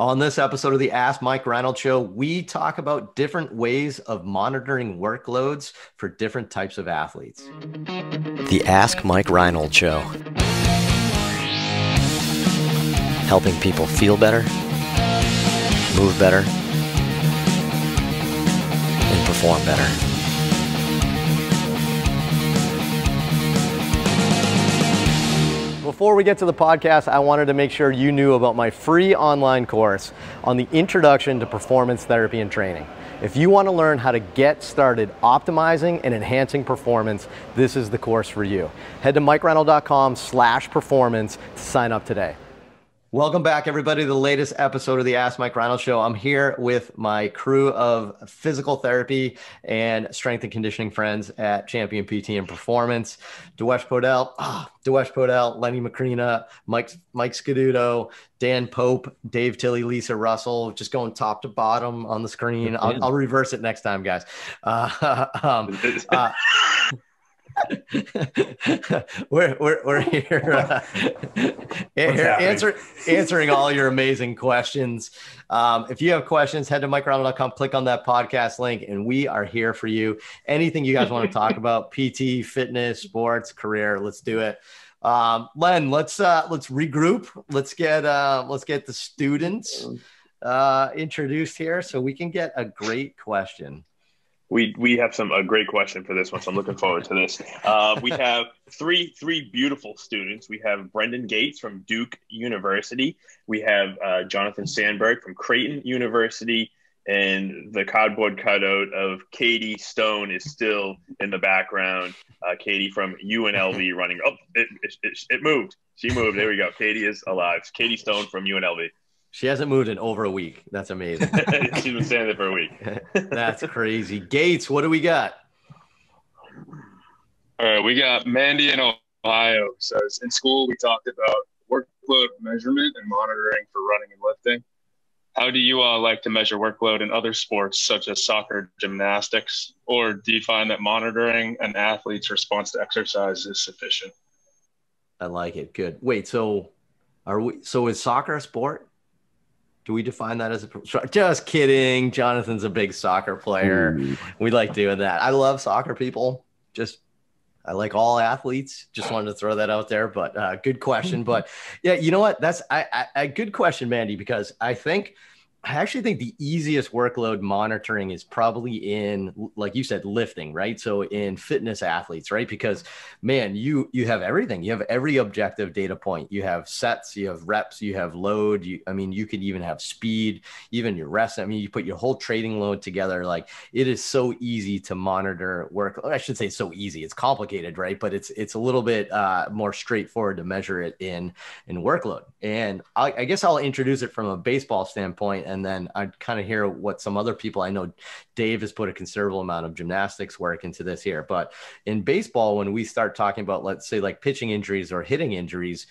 On this episode of the Ask Mike Reinold Show, we talk about different ways of monitoring workloads for different types of athletes. The Ask Mike Reinold Show. Helping people feel better, move better, and perform better. Before we get to the podcast, I wanted to make sure you knew about my free online course on the introduction to performance therapy and training. If you want to learn how to get started optimizing and enhancing performance, this is the course for you. Head to mikereinold.com slash performance to sign up today. Welcome back, everybody, to the latest episode of the Ask Mike Reinold Show. I'm here with my crew of physical therapy and strength and conditioning friends at Champion PT and Performance. Dewesh Podell, oh, ah, Dewesh Podell, Lenny Macrina, Mike Mike Scaduto, Dan Pope, Dave Tilley, Lisa Russell, just going top to bottom on the screen. I'll, I'll reverse it next time, guys. Uh, um, uh, we're, we're, we're here, uh, here answer, answering all your amazing questions. Um, if you have questions, head to mikereinold.com, click on that podcast link, and we are here for you. Anything you guys want to talk about, PT, fitness, sports, career, let's do it. Um, Len, let's uh, let's regroup. Let's get uh, let's get the students uh, introduced here so we can get a great question we we have some a great question for this one, so I'm looking forward to this. Uh, we have three three beautiful students. We have Brendan Gates from Duke University. We have uh, Jonathan Sandberg from Creighton University, and the cardboard cutout of Katie Stone is still in the background. Uh, Katie from UNLV running. Oh, it, it, it moved. She moved. There we go. Katie is alive. Katie Stone from UNLV. She hasn't moved in over a week. That's amazing. She's been standing there for a week. That's crazy. Gates, what do we got? All right, we got Mandy in Ohio. Says in school we talked about workload measurement and monitoring for running and lifting. How do you all like to measure workload in other sports such as soccer, gymnastics, or do you find that monitoring an athlete's response to exercise is sufficient? I like it. Good. Wait, so are we? So is soccer a sport? Do we define that as a just kidding? Jonathan's a big soccer player. Ooh. We like doing that. I love soccer people. Just I like all athletes. Just wanted to throw that out there. But uh, good question. but yeah, you know what? That's a good question, Mandy, because I think I actually think the easiest workload monitoring is probably in, like you said, lifting, right? So in fitness athletes, right? Because man, you you have everything. You have every objective data point. You have sets, you have reps, you have load. You, I mean, you could even have speed, even your rest. I mean, you put your whole training load together. Like it is so easy to monitor work. I should say so easy. It's complicated, right? But it's it's a little bit uh, more straightforward to measure it in in workload. And I, I guess I'll introduce it from a baseball standpoint and then I'd kind of hear what some other people I know. Dave has put a considerable amount of gymnastics work into this here, but in baseball, when we start talking about, let's say, like pitching injuries or hitting injuries,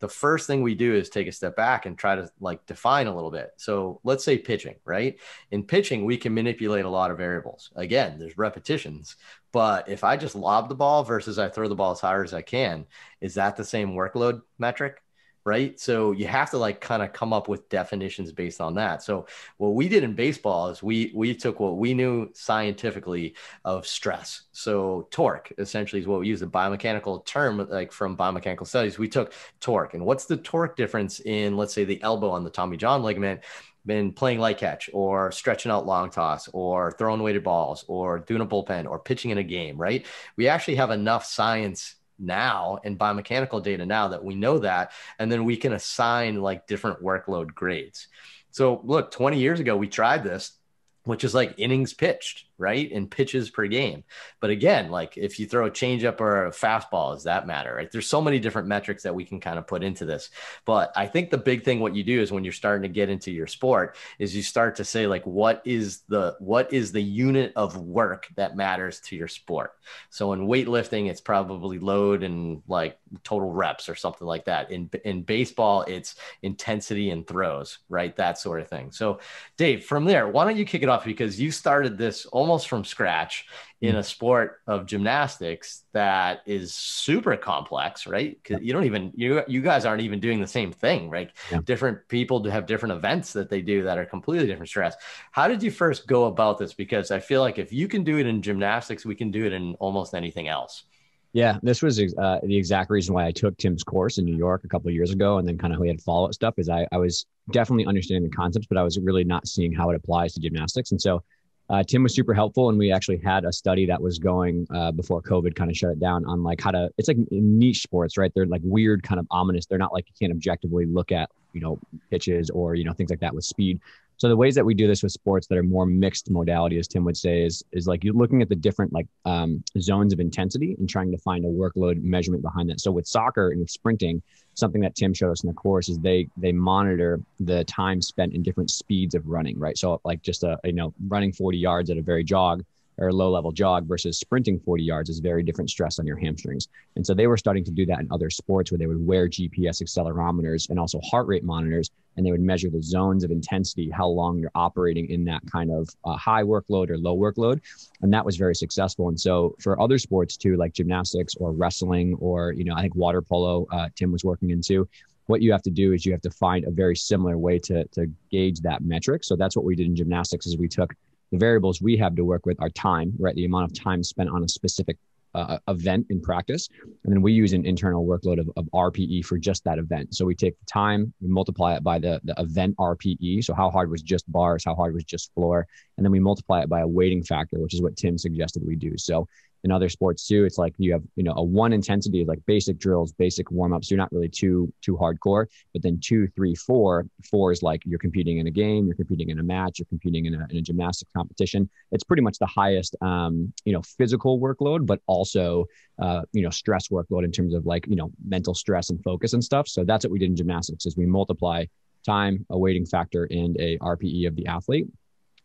the first thing we do is take a step back and try to like define a little bit. So let's say pitching, right? In pitching, we can manipulate a lot of variables. Again, there's repetitions, but if I just lob the ball versus I throw the ball as hard as I can, is that the same workload metric? Right? So you have to like kind of come up with definitions based on that. So what we did in baseball is we we took what we knew scientifically of stress. So torque essentially is what we use a biomechanical term like from biomechanical studies. We took torque and what's the torque difference in let's say the elbow on the Tommy John ligament been playing light catch or stretching out long toss or throwing weighted balls or doing a bullpen or pitching in a game, right? We actually have enough science now and biomechanical data now that we know that and then we can assign like different workload grades. So look 20 years ago we tried this which is like innings pitched, right? And pitches per game. But again, like if you throw a changeup or a fastball, does that matter, right? There's so many different metrics that we can kind of put into this. But I think the big thing what you do is when you're starting to get into your sport is you start to say like what is the what is the unit of work that matters to your sport. So in weightlifting, it's probably load and like total reps or something like that. In in baseball, it's intensity and throws, right? That sort of thing. So, Dave, from there, why don't you kick it off because you started this almost from scratch in a sport of gymnastics that is super complex, right? Because you don't even you you guys aren't even doing the same thing, right? Yeah. Different people have different events that they do that are completely different stress. How did you first go about this? Because I feel like if you can do it in gymnastics, we can do it in almost anything else. Yeah, this was uh, the exact reason why I took Tim's course in New York a couple of years ago, and then kind of we had follow up stuff. Is I, I was definitely understanding the concepts, but I was really not seeing how it applies to gymnastics, and so uh, Tim was super helpful, and we actually had a study that was going uh, before COVID kind of shut it down on like how to. It's like niche sports, right? They're like weird, kind of ominous. They're not like you can't objectively look at you know pitches or you know things like that with speed. So the ways that we do this with sports that are more mixed modality, as Tim would say, is is like you're looking at the different like um, zones of intensity and trying to find a workload measurement behind that. So with soccer and with sprinting, something that Tim showed us in the course is they they monitor the time spent in different speeds of running, right? So like just a you know running 40 yards at a very jog or low level jog versus sprinting 40 yards is very different stress on your hamstrings. And so they were starting to do that in other sports where they would wear GPS accelerometers and also heart rate monitors, and they would measure the zones of intensity, how long you're operating in that kind of uh, high workload or low workload. And that was very successful. And so for other sports too, like gymnastics or wrestling, or, you know, I think water polo, uh, Tim was working into, what you have to do is you have to find a very similar way to, to gauge that metric. So that's what we did in gymnastics is we took the variables we have to work with are time, right? The amount of time spent on a specific uh, event in practice. And then we use an internal workload of, of, RPE for just that event. So we take the time, we multiply it by the, the event RPE. So how hard was just bars, how hard was just floor. And then we multiply it by a weighting factor, which is what Tim suggested we do. So in other sports too. It's like you have, you know, a one intensity is like basic drills, basic warm ups. You're not really too, too hardcore, but then two, three, four, four is like you're competing in a game, you're competing in a match, you're competing in a, in a gymnastics competition. It's pretty much the highest, um, you know, physical workload, but also, uh, you know, stress workload in terms of like, you know, mental stress and focus and stuff. So that's what we did in gymnastics is we multiply time, a weighting factor, and a RPE of the athlete.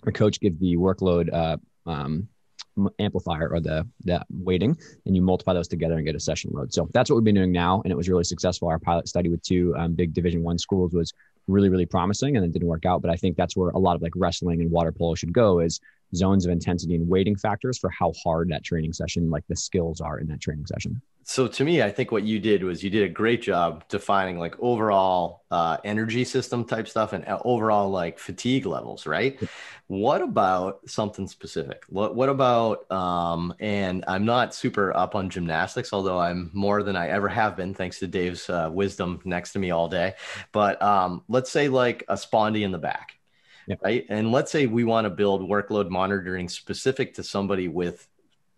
Our coach gives the workload, uh, um, amplifier or the the weighting, and you multiply those together and get a session load. So that's what we've been doing now, and it was really successful. Our pilot study with two um, big Division One schools was really really promising, and it didn't work out. But I think that's where a lot of like wrestling and water polo should go is zones of intensity and weighting factors for how hard that training session, like the skills are in that training session. So to me, I think what you did was you did a great job defining like overall uh, energy system type stuff and uh, overall like fatigue levels, right? What about something specific? What what about um, and I'm not super up on gymnastics, although I'm more than I ever have been thanks to Dave's uh, wisdom next to me all day. But um, let's say like a spondy in the back yeah. right? And let's say we want to build workload monitoring specific to somebody with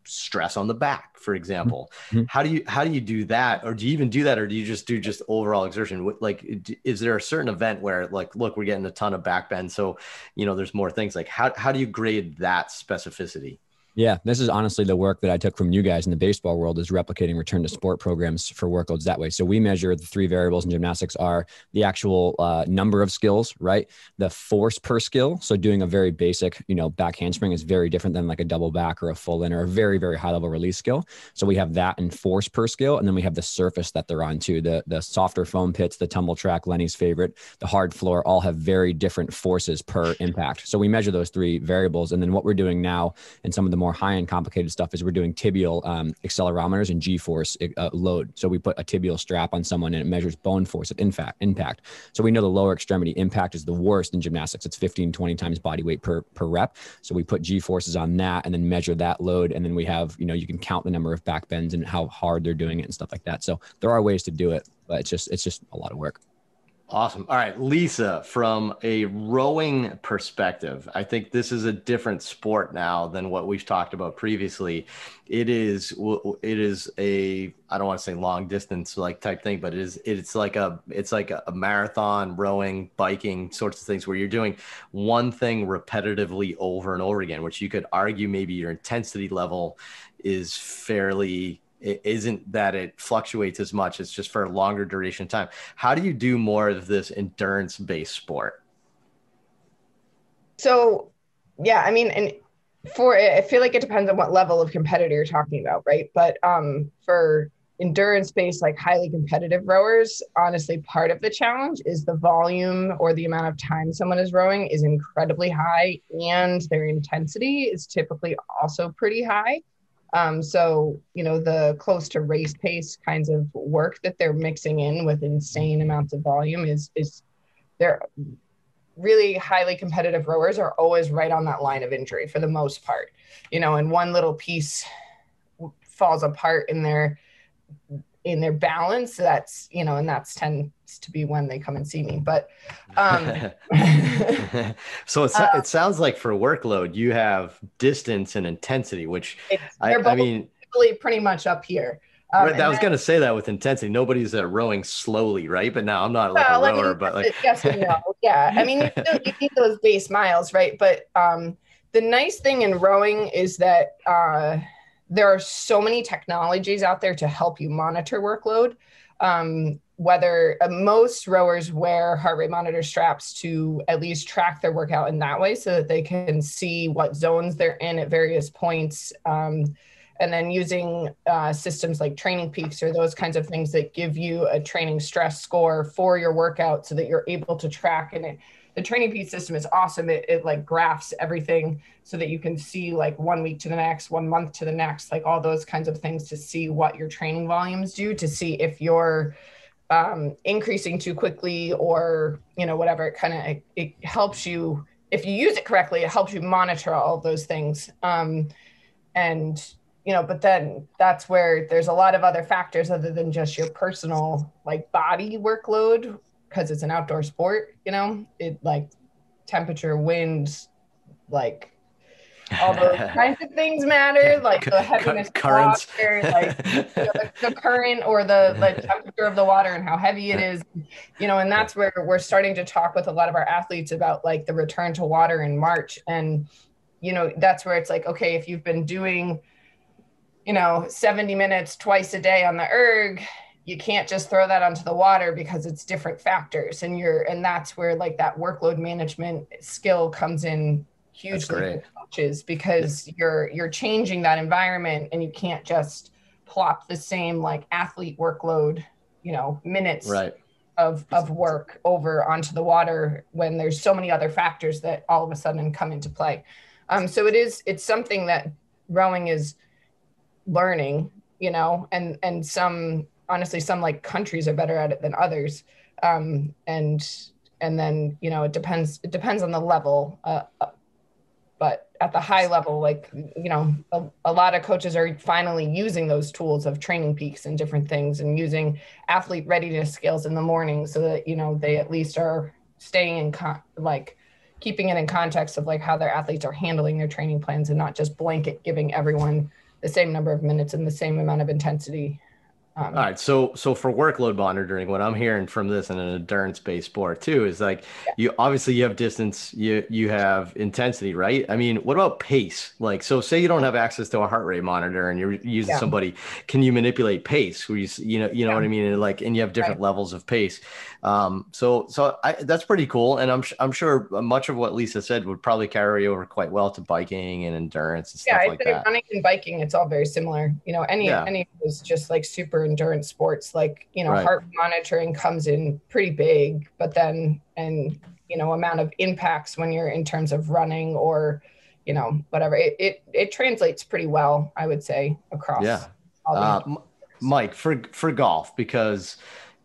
stress on the back, for example. Mm-hmm. How do you how do you do that, or do you even do that, or do you just do just overall exertion? Like, is there a certain event where like, look, we're getting a ton of back bend, so you know, there's more things. Like, how how do you grade that specificity? Yeah, this is honestly the work that I took from you guys in the baseball world is replicating return to sport programs for workloads that way. So we measure the three variables in gymnastics are the actual uh, number of skills, right? The force per skill. So doing a very basic, you know, back handspring is very different than like a double back or a full in or a very very high level release skill. So we have that and force per skill, and then we have the surface that they're on too. The the softer foam pits, the tumble track, Lenny's favorite, the hard floor, all have very different forces per impact. So we measure those three variables, and then what we're doing now in some of the more high end complicated stuff is we're doing tibial um, accelerometers and G force uh, load. So we put a tibial strap on someone and it measures bone force at impact. impact. So we know the lower extremity impact is the worst in gymnastics. It's 15, 20 times body weight per, per rep. So we put G forces on that and then measure that load. And then we have, you know, you can count the number of back bends and how hard they're doing it and stuff like that. So there are ways to do it, but it's just, it's just a lot of work. Awesome. All right, Lisa, from a rowing perspective, I think this is a different sport now than what we've talked about previously. It is it is a I don't want to say long distance like type thing, but it is it's like a it's like a marathon, rowing, biking sorts of things where you're doing one thing repetitively over and over again, which you could argue maybe your intensity level is fairly it isn't that it fluctuates as much it's just for a longer duration of time. How do you do more of this endurance based sport? So yeah i mean and for i feel like it depends on what level of competitor you're talking about right? But um for endurance based, like highly competitive rowers, honestly, part of the challenge is the volume or the amount of time someone is rowing is incredibly high, and their intensity is typically also pretty high. Um, so, you know, the close to race pace kinds of work that they're mixing in with insane amounts of volume is, is they're really highly competitive rowers are always right on that line of injury for the most part, you know, and one little piece falls apart in their, in their balance that's you know and that's tends to be when they come and see me but um so it, uh, it sounds like for workload you have distance and intensity which I, I, mean pretty much up here um, I was going to say that with intensity. Nobody's uh, rowing slowly, right? But now I'm not like well, a rower, I mean, but like yes and no. Yeah, I mean, you, still, you need those base miles, right? But um, the nice thing in rowing is that uh, there are so many technologies out there to help you monitor workload. Um, whether uh, most rowers wear heart rate monitor straps to at least track their workout in that way so that they can see what zones they're in at various points. Um, and then using uh, systems like TrainingPeaks or those kinds of things that give you a training stress score for your workout so that you're able to track and it the training peak system is awesome. It, it like graphs everything so that you can see like one week to the next, one month to the next, like all those kinds of things to see what your training volumes do, to see if you're um, increasing too quickly or you know whatever. It kind of it, it, helps you if you use it correctly. It helps you monitor all those things. Um, and you know, but then that's where there's a lot of other factors other than just your personal like body workload because it's an outdoor sport, you know, it like temperature, winds, like all those kinds of things matter, like the heaviness of currents, water, like you know, the, the, current or the like temperature of the water and how heavy it is, you know, and that's where we're starting to talk with a lot of our athletes about like the return to water in March, and you know, that's where it's like, okay, if you've been doing, you know, 70 minutes twice a day on the erg, you can't just throw that onto the water because it's different factors. And you're and that's where like that workload management skill comes in hugely coaches because you're you're changing that environment and you can't just plop the same like athlete workload you know minutes right. of of work over onto the water when there's so many other factors that all of a sudden come into play. Um, so it is it's something that rowing is learning you know and and some honestly some like countries are better at it than others. Um, and and then you know it depends it depends on the level uh, uh, but at the high level like you know a, a, lot of coaches are finally using those tools of TrainingPeaks and different things and using athlete readiness scales in the morning so that you know they at least are staying in con- like keeping it in context of like how their athletes are handling their training plans and not just blanket giving everyone the same number of minutes and the same amount of intensity um, All right, so so for workload monitoring, what I'm hearing from this in an endurance-based sport too is like yeah. you obviously you have distance, you you have intensity, right? I mean, what about pace? Like, so say you don't have access to a heart rate monitor and you're using yeah. somebody, can you manipulate pace? Where you you know you know yeah. what I mean? And like, and you have different right. levels of pace. Um, so so I, that's pretty cool, and I'm I'm sure much of what Lisa said would probably carry over quite well to biking and endurance and stuff yeah, like that. Running and biking, it's all very similar. You know, any yeah. any those just like super endurance sports, like you know, right. heart monitoring comes in pretty big, but then and you know amount of impacts when you're in terms of running or you know whatever it it, it translates pretty well, I would say across. Yeah. Uh, Mike, for for golf, because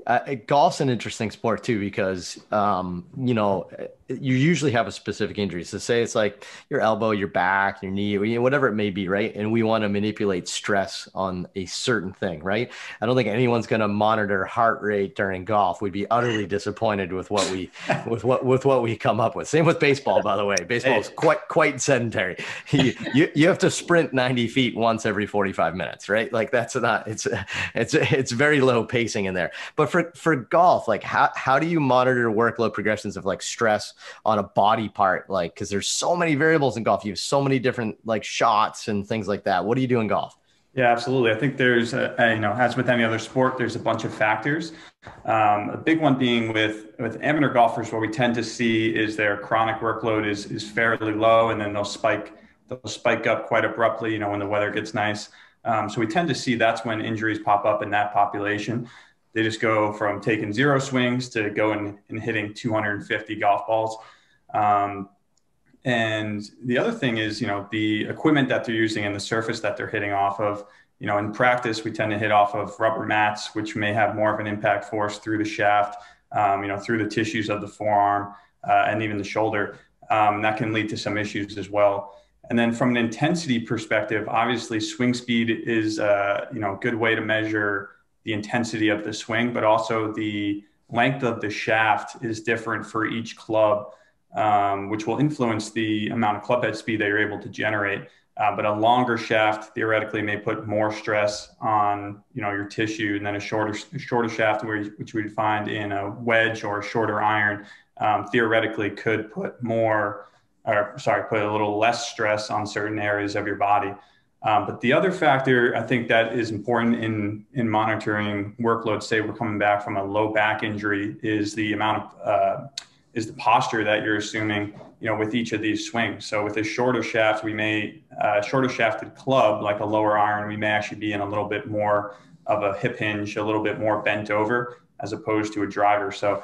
uh, golf's an interesting sport too because um, you know you usually have a specific injury. So say it's like your elbow, your back, your knee, whatever it may be, right? And we want to manipulate stress on a certain thing, right? I don't think anyone's going to monitor heart rate during golf. We'd be utterly disappointed with what we with what with what we come up with. Same with baseball, by the way. Baseball is quite quite sedentary. You, you you have to sprint 90 feet once every 45 minutes, right? Like that's not it's it's it's very low pacing in there. But for for golf, like how how do you monitor workload progressions of like stress on a body part like because there's so many variables in golf you have so many different like shots and things like that what do you do in golf yeah, absolutely. I think there's, a, you know, as with any other sport, there's a bunch of factors. Um, a big one being with with amateur golfers, what we tend to see is their chronic workload is is fairly low, and then they'll spike they'll spike up quite abruptly. You know, when the weather gets nice. Um, so we tend to see that's when injuries pop up in that population. They just go from taking zero swings to going and hitting 250 golf balls. Um, and the other thing is, you know, the equipment that they're using and the surface that they're hitting off of. You know, in practice, we tend to hit off of rubber mats, which may have more of an impact force through the shaft, um, you know, through the tissues of the forearm uh, and even the shoulder. Um, that can lead to some issues as well. And then from an intensity perspective, obviously swing speed is uh, you know a good way to measure the intensity of the swing, but also the length of the shaft is different for each club, um, which will influence the amount of club head speed that you're able to generate. Uh, but a longer shaft theoretically may put more stress on you know your tissue, and then a shorter shorter shaft, which we'd find in a wedge or a shorter iron, um, theoretically could put more or sorry, put a little less stress on certain areas of your body. Um, but the other factor I think that is important in in monitoring workload, say we're coming back from a low back injury, is the amount of uh, is the posture that you're assuming, you know, with each of these swings. So with a shorter shaft, we may uh, shorter shafted club like a lower iron, we may actually be in a little bit more of a hip hinge, a little bit more bent over as opposed to a driver. So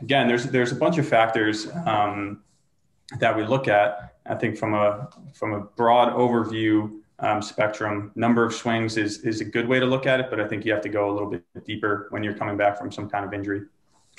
again, there's there's a bunch of factors. Um, that we look at. I think from a from a broad overview um, spectrum, number of swings is is a good way to look at it, but I think you have to go a little bit deeper when you're coming back from some kind of injury.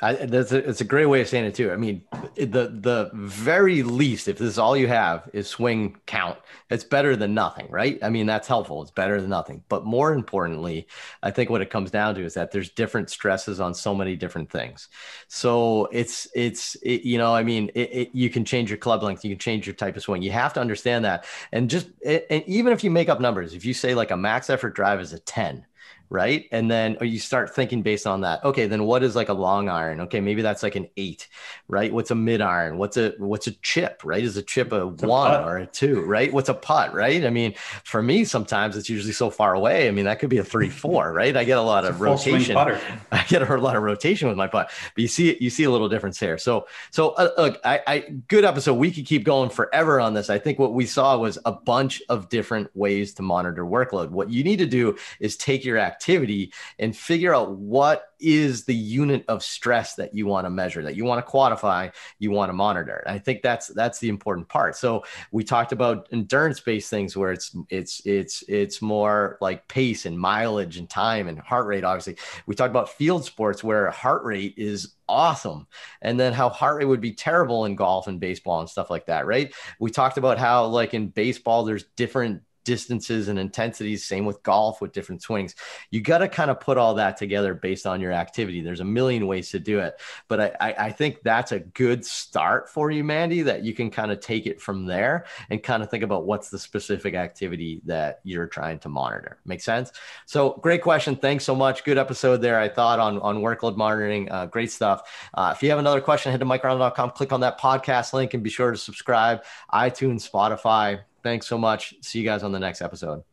I, that's a, it's a great way of saying it too. I mean, the the very least, if this is all you have is swing count, it's better than nothing, right? I mean, that's helpful. It's better than nothing. But more importantly, I think what it comes down to is that there's different stresses on so many different things. So it's it's it, you know, I mean, it, it, you can change your club length, you can change your type of swing. You have to understand that, and just and even if you make up numbers, if you say like a max effort drive is a ten right? And then you start thinking based on that. Okay, then what is like a long iron? Okay, maybe that's like an eight, right? What's a mid iron? What's a what's a chip, right? Is a chip a it's one a or a two, right? What's a putt, right? I mean, for me, sometimes it's usually so far away. I mean, that could be a three, four, right? I get a lot it's of rotation. I get a lot of rotation with my putt, but you see, you see a little difference here. So, so uh, look, I, I good episode. We could keep going forever on this. I think what we saw was a bunch of different ways to monitor workload. What you need to do is take your activity activity and figure out what is the unit of stress that you want to measure that you want to quantify you want to monitor. And i think that's that's the important part. So we talked about endurance based things where it's it's it's it's more like pace and mileage and time and heart rate obviously. We talked about field sports where heart rate is awesome. And then how heart rate would be terrible in golf and baseball and stuff like that right? We talked about how like in baseball there's different distances and intensities. Same with golf with different swings. You got to kind of put all that together based on your activity. There's a million ways to do it, but I, I, think that's a good start for you, Mandy, that you can kind of take it from there and kind of think about what's the specific activity that you're trying to monitor. Make sense? So great question. Thanks so much. Good episode there. I thought on, on workload monitoring. Uh, great stuff. Uh, if you have another question, head to mikereinold.com, click on that podcast link and be sure to subscribe, iTunes, Spotify, Thanks so much. See you guys on the next episode.